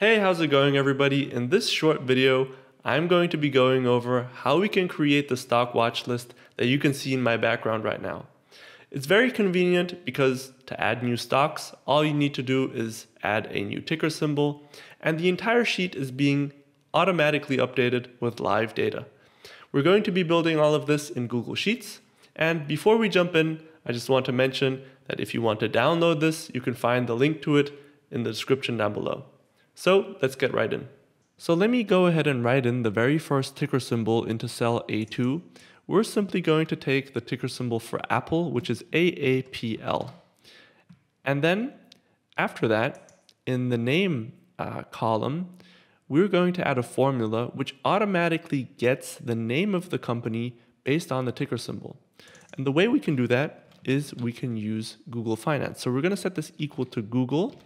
Hey, how's it going everybody? In this short video, I'm going to be going over how we can create the stock watch list that you can see in my background right now. It's very convenient because to add new stocks, all you need to do is add a new ticker symbol and the entire sheet is being automatically updated with live data. We're going to be building all of this in Google Sheets. And before we jump in, I just want to mention that if you want to download this, you can find the link to it in the description down below. So let's get right in. So let me go ahead and write in the very first ticker symbol into cell A2. We're simply going to take the ticker symbol for Apple, which is AAPL. And then after that, in the name uh, column, we're going to add a formula which automatically gets the name of the company based on the ticker symbol. And the way we can do that is we can use Google Finance. So we're going to set this equal to Google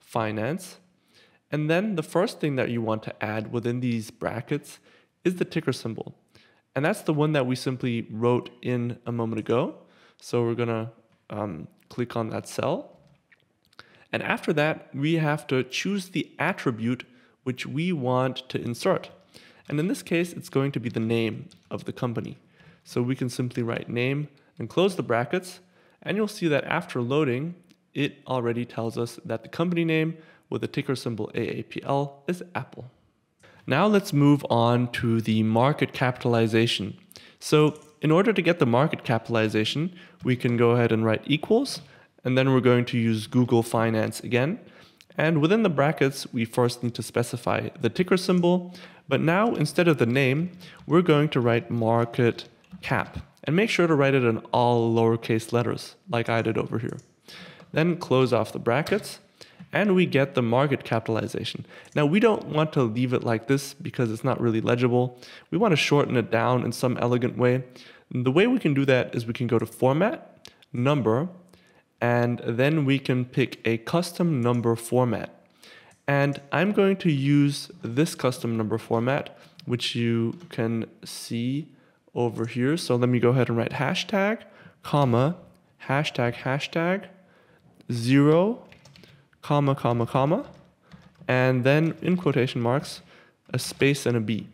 Finance and then the first thing that you want to add within these brackets is the ticker symbol. And that's the one that we simply wrote in a moment ago. So we're going to um, click on that cell. And after that, we have to choose the attribute which we want to insert. And in this case, it's going to be the name of the company. So we can simply write name and close the brackets. And you'll see that after loading, it already tells us that the company name with the ticker symbol AAPL is Apple. Now let's move on to the market capitalization. So in order to get the market capitalization, we can go ahead and write equals, and then we're going to use Google Finance again. And within the brackets, we first need to specify the ticker symbol, but now instead of the name, we're going to write market cap. And make sure to write it in all lowercase letters, like I did over here. Then close off the brackets, and we get the market capitalization. Now, we don't want to leave it like this because it's not really legible. We want to shorten it down in some elegant way. The way we can do that is we can go to Format, Number, and then we can pick a custom number format. And I'm going to use this custom number format, which you can see over here. So let me go ahead and write hashtag, comma, hashtag, hashtag, zero, comma, comma, comma, and then in quotation marks, a space and a B.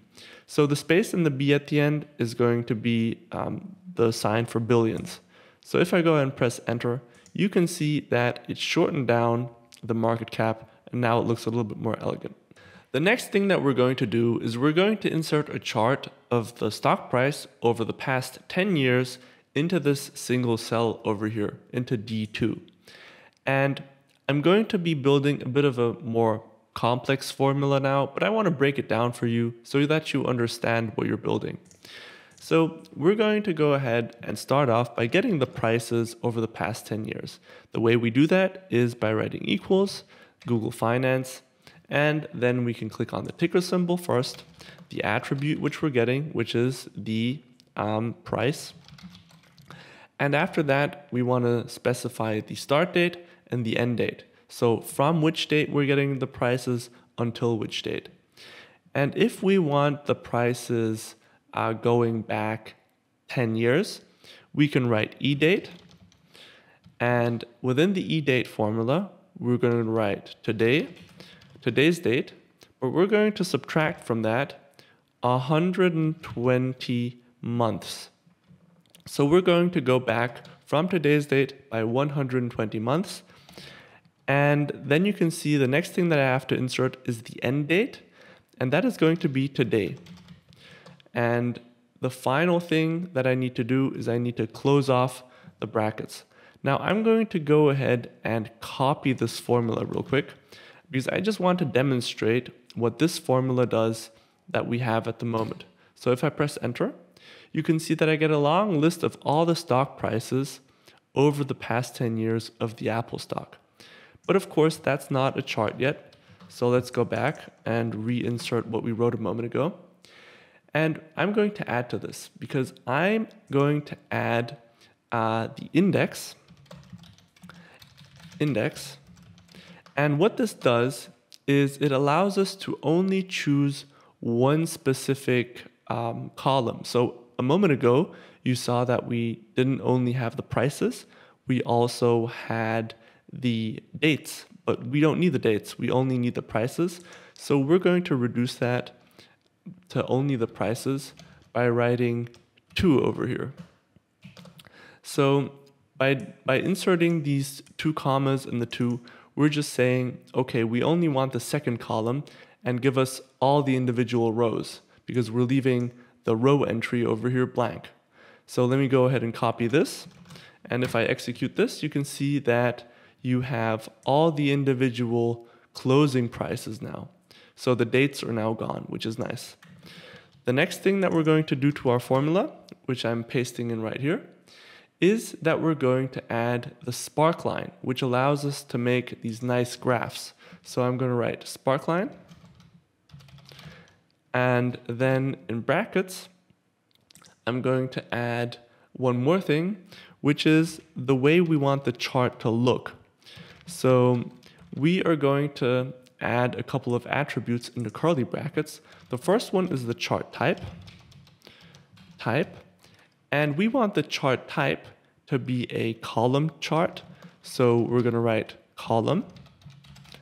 So the space and the B at the end is going to be um, the sign for billions. So if I go and press enter, you can see that it shortened down the market cap and now it looks a little bit more elegant. The next thing that we're going to do is we're going to insert a chart of the stock price over the past 10 years into this single cell over here, into D2. And I'm going to be building a bit of a more complex formula now, but I want to break it down for you so that you understand what you're building. So we're going to go ahead and start off by getting the prices over the past 10 years. The way we do that is by writing equals, Google Finance, and then we can click on the ticker symbol first, the attribute which we're getting, which is the um, price. And after that, we want to specify the start date and the end date. So from which date we're getting the prices until which date. And if we want the prices uh, going back 10 years, we can write eDate. And within the eDate formula, we're going to write today, today's date, but we're going to subtract from that 120 months. So we're going to go back from today's date by 120 months and then you can see the next thing that I have to insert is the end date, and that is going to be today. And the final thing that I need to do is I need to close off the brackets. Now I'm going to go ahead and copy this formula real quick because I just want to demonstrate what this formula does that we have at the moment. So if I press enter, you can see that I get a long list of all the stock prices over the past 10 years of the Apple stock. But of course, that's not a chart yet. So let's go back and reinsert what we wrote a moment ago. And I'm going to add to this because I'm going to add uh, the index, index. And what this does is it allows us to only choose one specific um, column. So a moment ago, you saw that we didn't only have the prices, we also had the dates but we don't need the dates. We only need the prices. So we're going to reduce that to only the prices by writing 2 over here. So by, by inserting these two commas in the 2, we're just saying, okay, we only want the second column and give us all the individual rows because we're leaving the row entry over here blank. So let me go ahead and copy this. And if I execute this, you can see that you have all the individual closing prices now. So the dates are now gone, which is nice. The next thing that we're going to do to our formula, which I'm pasting in right here, is that we're going to add the sparkline, which allows us to make these nice graphs. So I'm going to write sparkline, and then in brackets, I'm going to add one more thing, which is the way we want the chart to look. So we are going to add a couple of attributes into curly brackets. The first one is the chart type, type, and we want the chart type to be a column chart. So we're going to write column,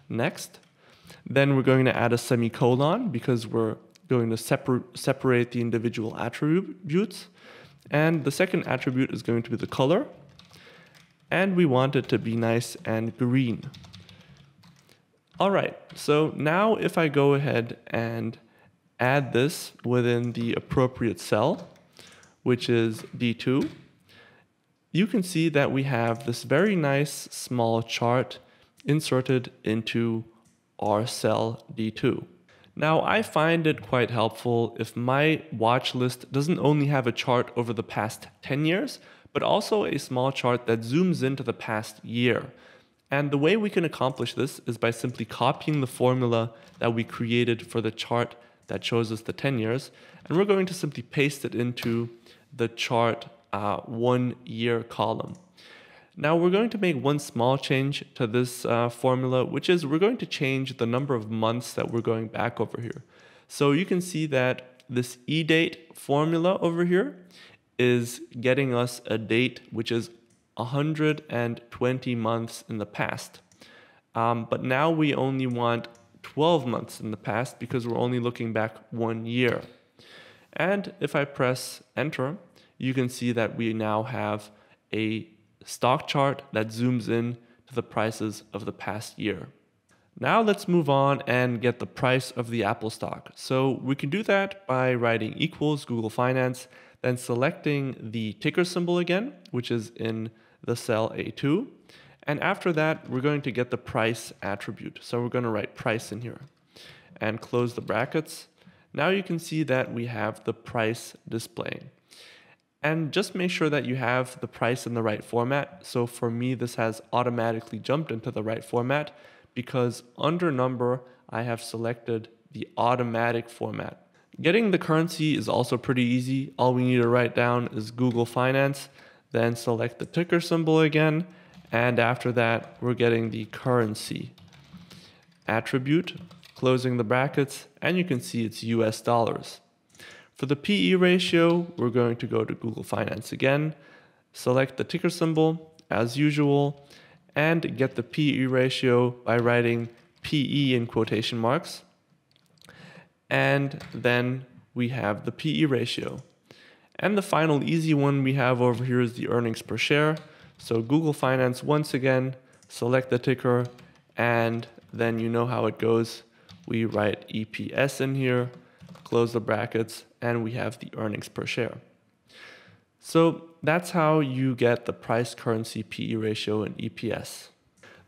next. Then we're going to add a semicolon because we're going to separ separate the individual attributes. And the second attribute is going to be the color. And we want it to be nice and green. All right, so now if I go ahead and add this within the appropriate cell, which is D2, you can see that we have this very nice small chart inserted into our cell D2. Now, I find it quite helpful if my watch list doesn't only have a chart over the past 10 years, but also a small chart that zooms into the past year. And the way we can accomplish this is by simply copying the formula that we created for the chart that shows us the 10 years, and we're going to simply paste it into the chart uh, one year column. Now we're going to make one small change to this uh, formula, which is we're going to change the number of months that we're going back over here. So you can see that this eDate formula over here is getting us a date which is 120 months in the past. Um, but now we only want 12 months in the past because we're only looking back one year. And if I press enter, you can see that we now have a stock chart that zooms in to the prices of the past year. Now let's move on and get the price of the Apple stock. So we can do that by writing equals Google Finance, then selecting the ticker symbol again, which is in the cell A2. And after that, we're going to get the price attribute. So we're going to write price in here and close the brackets. Now you can see that we have the price displaying. And just make sure that you have the price in the right format. So for me, this has automatically jumped into the right format because under number, I have selected the automatic format. Getting the currency is also pretty easy. All we need to write down is Google Finance, then select the ticker symbol again, and after that, we're getting the currency attribute, closing the brackets, and you can see it's US dollars. For the PE ratio, we're going to go to Google Finance again, select the ticker symbol as usual, and get the PE ratio by writing PE in quotation marks. And then we have the PE ratio. And the final easy one we have over here is the earnings per share. So Google Finance once again, select the ticker, and then you know how it goes. We write EPS in here, close the brackets, and we have the earnings per share. So that's how you get the price currency PE ratio and EPS.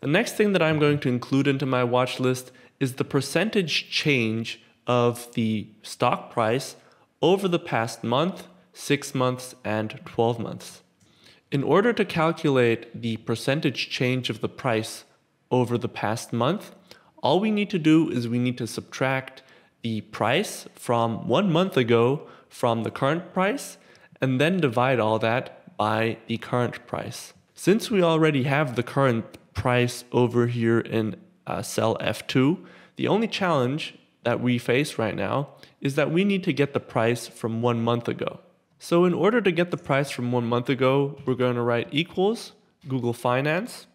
The next thing that I'm going to include into my watch list is the percentage change of the stock price over the past month, six months, and 12 months. In order to calculate the percentage change of the price over the past month, all we need to do is we need to subtract the price from one month ago from the current price and then divide all that by the current price. Since we already have the current price over here in uh, cell F2, the only challenge that we face right now is that we need to get the price from one month ago. So in order to get the price from one month ago, we're going to write equals Google Finance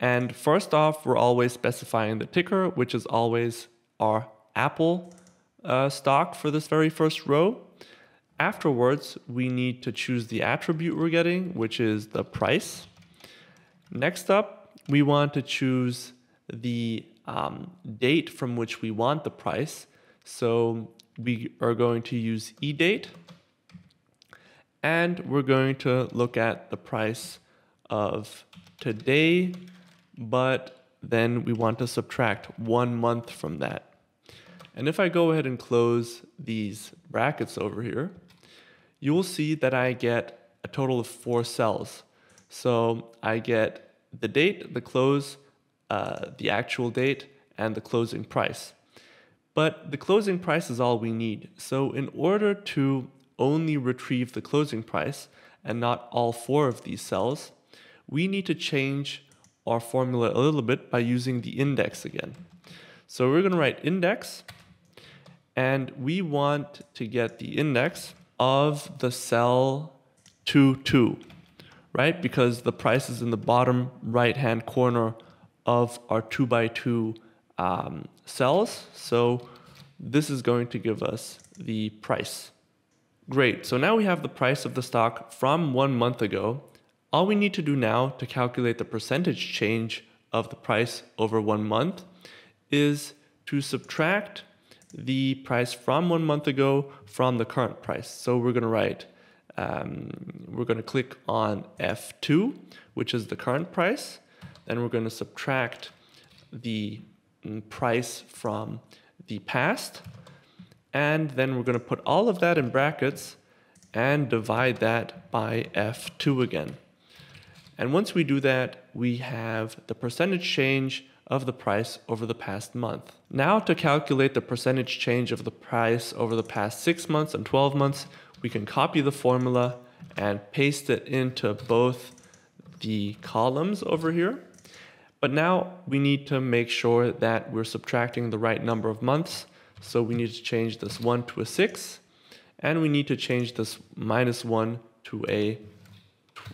And first off, we're always specifying the ticker, which is always our Apple uh, stock for this very first row. Afterwards, we need to choose the attribute we're getting, which is the price. Next up, we want to choose the um, date from which we want the price. So we are going to use eDate and we're going to look at the price of today, but then we want to subtract one month from that. And if I go ahead and close these brackets over here, you will see that I get a total of four cells. So I get the date, the close, uh, the actual date, and the closing price. But the closing price is all we need. So in order to only retrieve the closing price and not all four of these cells, we need to change our formula a little bit by using the index again. So we're going to write index, and we want to get the index of the cell 2, 2, right? Because the price is in the bottom right-hand corner of our 2 by 2 um, cells. So this is going to give us the price. Great, so now we have the price of the stock from one month ago. All we need to do now to calculate the percentage change of the price over one month is to subtract the price from one month ago from the current price. So we're going to write, um, we're going to click on F2, which is the current price. Then we're going to subtract the mm, price from the past. And then we're going to put all of that in brackets and divide that by F2 again. And once we do that, we have the percentage change of the price over the past month. Now to calculate the percentage change of the price over the past 6 months and 12 months, we can copy the formula and paste it into both the columns over here. But now we need to make sure that we're subtracting the right number of months. So we need to change this 1 to a 6. And we need to change this minus 1 to a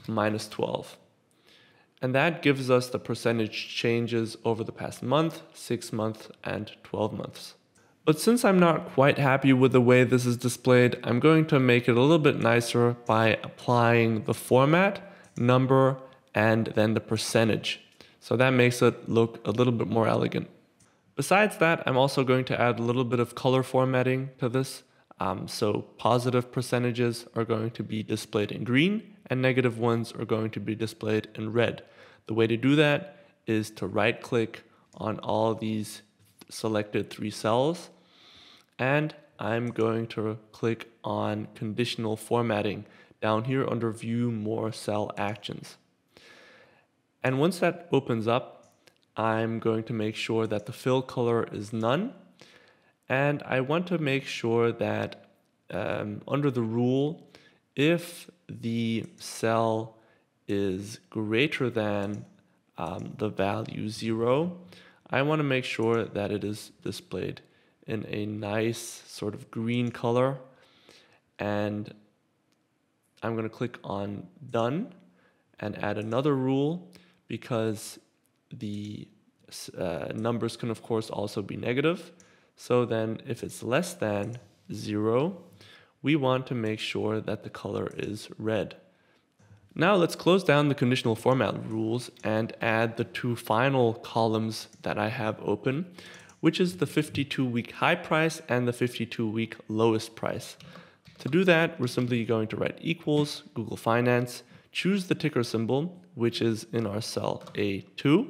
minus 12. And that gives us the percentage changes over the past month, 6 months, and 12 months. But since I'm not quite happy with the way this is displayed, I'm going to make it a little bit nicer by applying the format, number, and then the percentage. So that makes it look a little bit more elegant. Besides that, I'm also going to add a little bit of color formatting to this. Um, so positive percentages are going to be displayed in green and negative ones are going to be displayed in red. The way to do that is to right click on all these selected three cells and I'm going to click on conditional formatting down here under view more cell actions. And once that opens up, I'm going to make sure that the fill color is none. And I want to make sure that um, under the rule, if the cell is greater than um, the value zero, I want to make sure that it is displayed in a nice sort of green color. And I'm going to click on done and add another rule because the uh, numbers can of course also be negative. So then if it's less than zero, we want to make sure that the color is red. Now let's close down the conditional format rules and add the two final columns that I have open, which is the 52 week high price and the 52 week lowest price. To do that, we're simply going to write equals Google Finance, choose the ticker symbol, which is in our cell A2.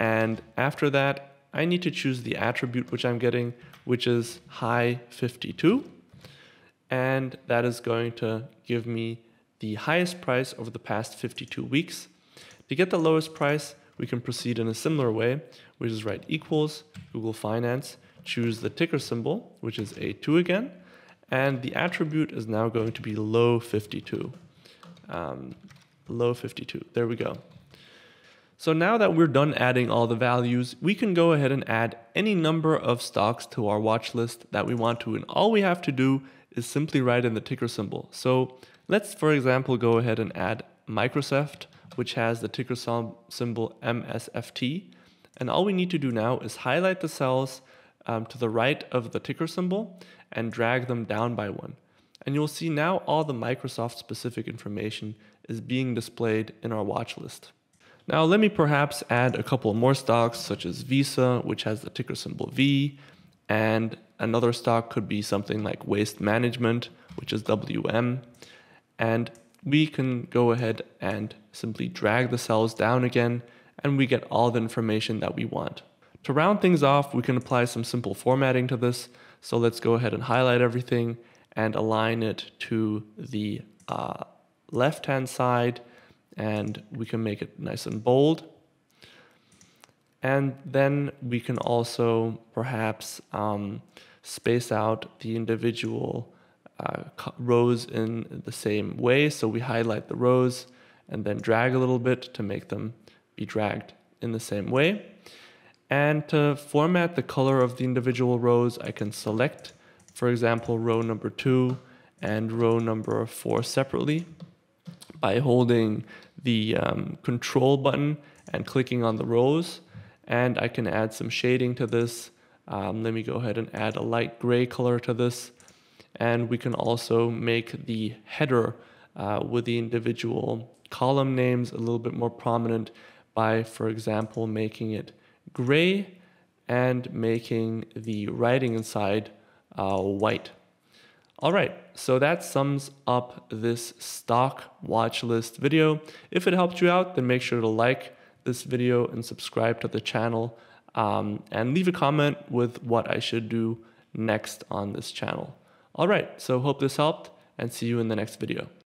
And after that, I need to choose the attribute which I'm getting, which is high 52. And that is going to give me the highest price over the past 52 weeks. To get the lowest price, we can proceed in a similar way, which is write equals Google Finance, choose the ticker symbol, which is A2 again, and the attribute is now going to be low 52 um, low 52. There we go. So now that we're done adding all the values, we can go ahead and add any number of stocks to our watch list that we want to. And all we have to do is simply write in the ticker symbol. So let's, for example, go ahead and add Microsoft which has the ticker symbol MSFT. And all we need to do now is highlight the cells um, to the right of the ticker symbol and drag them down by one. And you'll see now all the Microsoft specific information is being displayed in our watch list. Now let me perhaps add a couple more stocks such as Visa, which has the ticker symbol V, and another stock could be something like Waste Management, which is WM. And we can go ahead and simply drag the cells down again and we get all the information that we want. To round things off, we can apply some simple formatting to this. So let's go ahead and highlight everything and align it to the uh, left-hand side and we can make it nice and bold. And then we can also perhaps um, space out the individual uh, rows in the same way. So we highlight the rows and then drag a little bit to make them be dragged in the same way. And to format the color of the individual rows, I can select, for example, row number two and row number four separately by holding the um, control button and clicking on the rows. And I can add some shading to this. Um, let me go ahead and add a light gray color to this. And we can also make the header uh, with the individual column names a little bit more prominent by, for example, making it gray and making the writing inside uh, white. All right, so that sums up this stock watch list video. If it helped you out, then make sure to like this video and subscribe to the channel um, and leave a comment with what I should do next on this channel. All right, so hope this helped and see you in the next video.